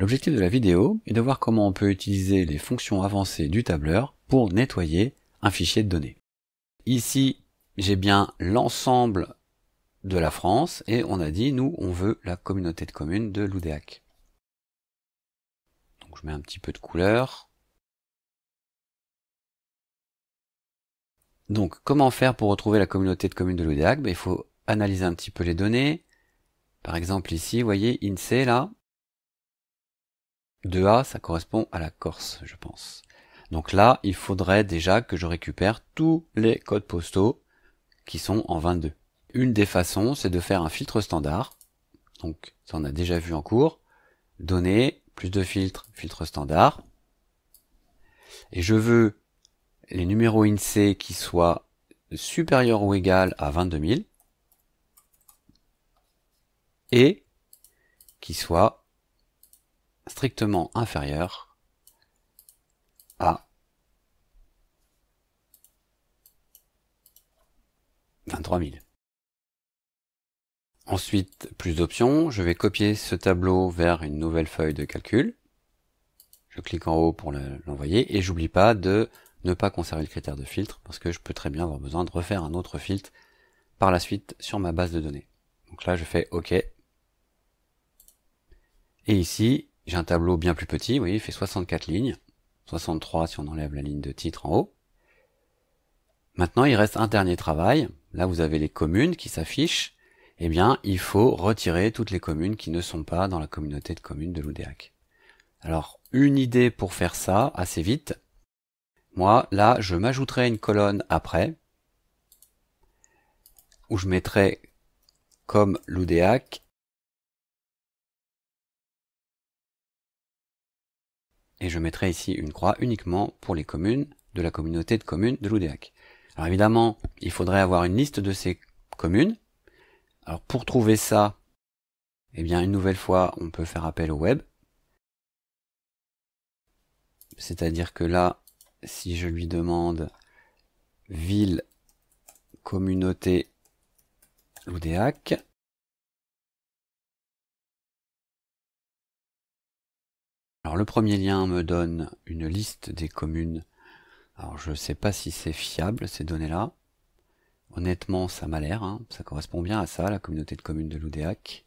L'objectif de la vidéo est de voir comment on peut utiliser les fonctions avancées du tableur pour nettoyer un fichier de données. Ici, j'ai bien l'ensemble de la France et on a dit, nous, on veut la communauté de communes de l'Oudéac. Donc je mets un petit peu de couleur. Donc, comment faire pour retrouver la communauté de communes de l'Oudéac? Ben, Il faut analyser un petit peu les données. Par exemple, ici, vous voyez, INSEE, là, 2A, ça correspond à la Corse, je pense. Donc là, il faudrait déjà que je récupère tous les codes postaux qui sont en 22. Une des façons, c'est de faire un filtre standard. Donc, ça on a déjà vu en cours. Données, plus de filtres, filtre standard. Et je veux les numéros INSEE qui soient supérieurs ou égal à 22 000 et qui soient strictement inférieurs à 23 000. Ensuite, plus d'options, je vais copier ce tableau vers une nouvelle feuille de calcul. Je clique en haut pour l'envoyer et j'oublie pas de ne pas conserver le critère de filtre parce que je peux très bien avoir besoin de refaire un autre filtre par la suite sur ma base de données. Donc là, je fais OK. Et ici, j'ai un tableau bien plus petit, vous voyez, il fait 64 lignes, 63 si on enlève la ligne de titre en haut. Maintenant, il reste un dernier travail. Là, vous avez les communes qui s'affichent. Eh bien, il faut retirer toutes les communes qui ne sont pas dans la communauté de communes de l'Oudéac. Alors, une idée pour faire ça assez vite, moi, là, je m'ajouterai une colonne après, où je mettrai comme l'Oudéac, et je mettrai ici une croix uniquement pour les communes de la communauté de communes de l'Oudéac. Alors évidemment, il faudrait avoir une liste de ces communes. Alors pour trouver ça, eh bien une nouvelle fois, on peut faire appel au web. C'est-à-dire que là, si je lui demande ville, communauté, l'Oudéac, alors le premier lien me donne une liste des communes. Alors je ne sais pas si c'est fiable ces données-là. Honnêtement, ça m'a l'air, hein. ça correspond bien à ça, la communauté de communes de l'Oudéac.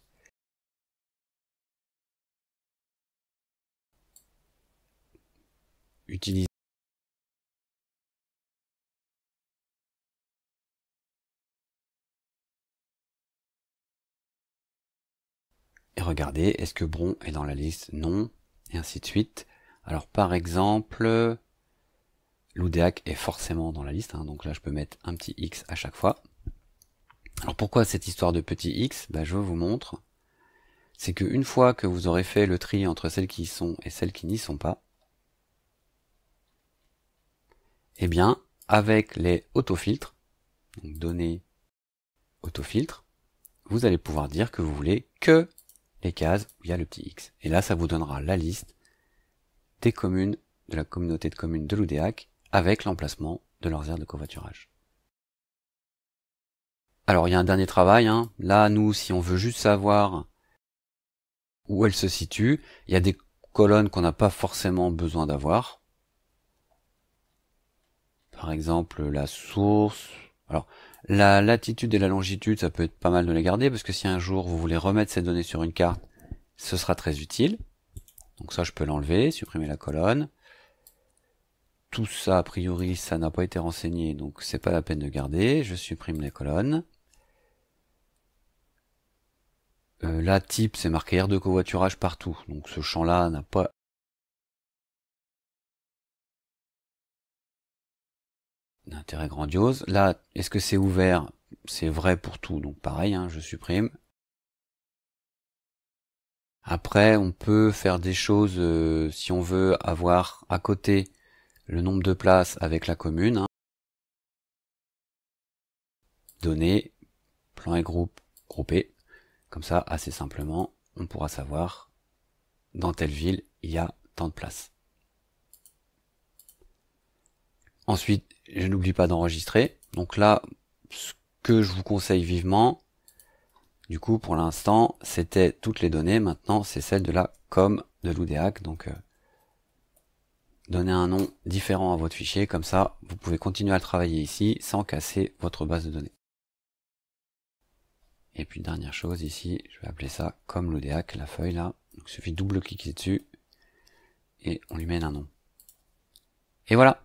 Utiliser et regarder est-ce que Bron est dans la liste? Non, et ainsi de suite. Alors par exemple, l'Oudéac est forcément dans la liste, hein, donc là je peux mettre un petit X à chaque fois. Alors pourquoi cette histoire de petit X? Ben, Je vous montre. C'est qu'une fois que vous aurez fait le tri entre celles qui y sont et celles qui n'y sont pas, eh bien, avec les autofiltres, donc données autofiltre, vous allez pouvoir dire que vous voulez que les cases où il y a le petit X. Et là, ça vous donnera la liste des communes de la communauté de communes de l'Oudéac avec l'emplacement de leurs aires de covoiturage. Alors il y a un dernier travail, hein. là nous si on veut juste savoir où elle se situe, il y a des colonnes qu'on n'a pas forcément besoin d'avoir. Par exemple la source. Alors la latitude et la longitude, ça peut être pas mal de les garder parce que si un jour vous voulez remettre ces données sur une carte, ce sera très utile. Donc ça je peux l'enlever, supprimer la colonne. Tout ça a priori ça n'a pas été renseigné donc c'est pas la peine de garder. Je supprime les colonnes. Euh, là type c'est marqué aire de covoiturage partout donc ce champ là n'a pas d'intérêt grandiose. Là, est-ce que c'est ouvert? C'est vrai pour tout, donc pareil, hein, je supprime. Après, on peut faire des choses euh, si on veut avoir à côté le nombre de places avec la commune. Hein. Données, plan et groupe, groupé. Comme ça, assez simplement, on pourra savoir dans telle ville il y a tant de places. Ensuite, je n'oublie pas d'enregistrer. Donc là, ce que je vous conseille vivement, Du coup, pour l'instant, c'était toutes les données. Maintenant, c'est celle de la com de l'UDEAC. Donc, euh, donnez un nom différent à votre fichier. Comme ça, vous pouvez continuer à travailler ici sans casser votre base de données. Et puis, dernière chose ici, je vais appeler ça comme l'UDEAC, la feuille là. Donc, il suffit de double-cliquer dessus et on lui met un nom. Et voilà